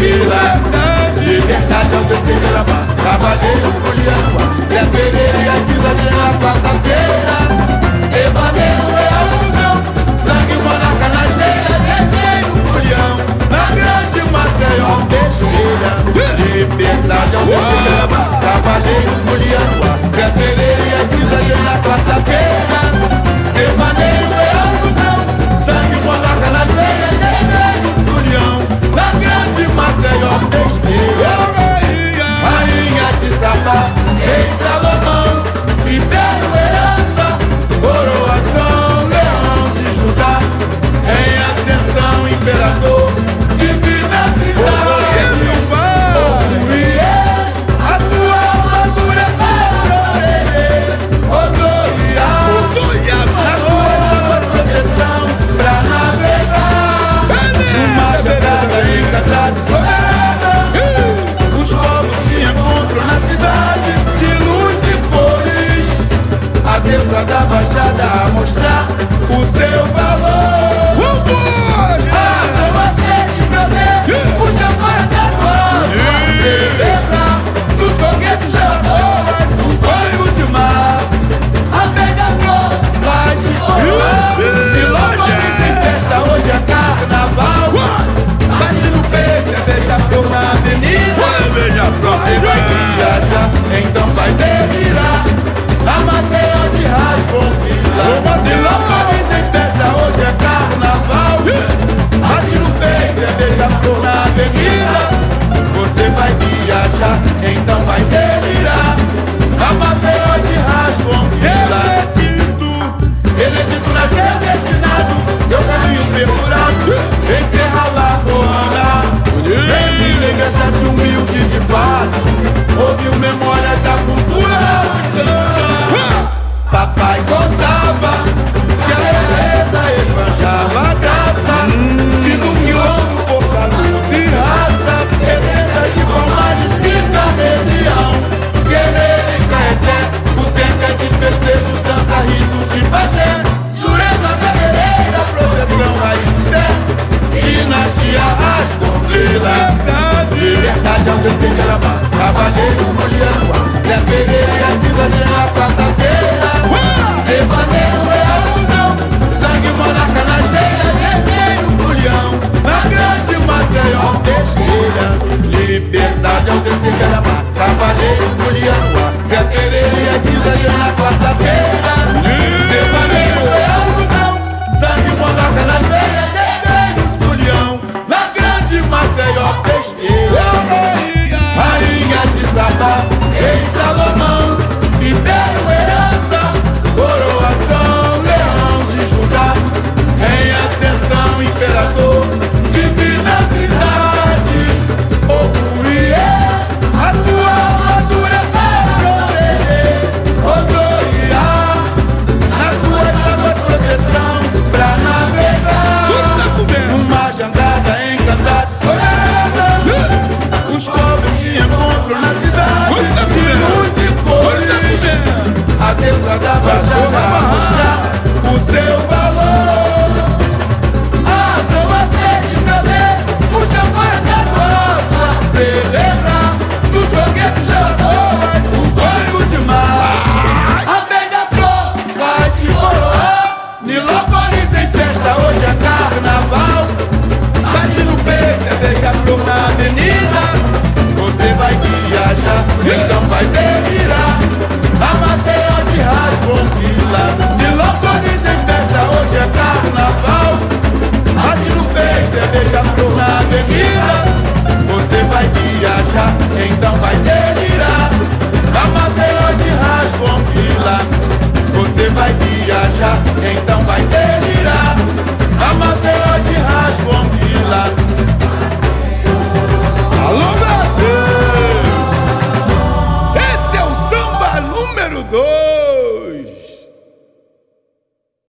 Vila Liberdade é ao terceiro gravar Cavaleiro folia no ar Zé e a Silva quarta-feira. Evadeira então vai delirar. A macerote Ele é Benedito é nasceu destinado, seu caminho perfurado, em terra lagoana. Regressaste humilde de fato, ouviu memória da cultura. Papai contava Cavaleiro Molino.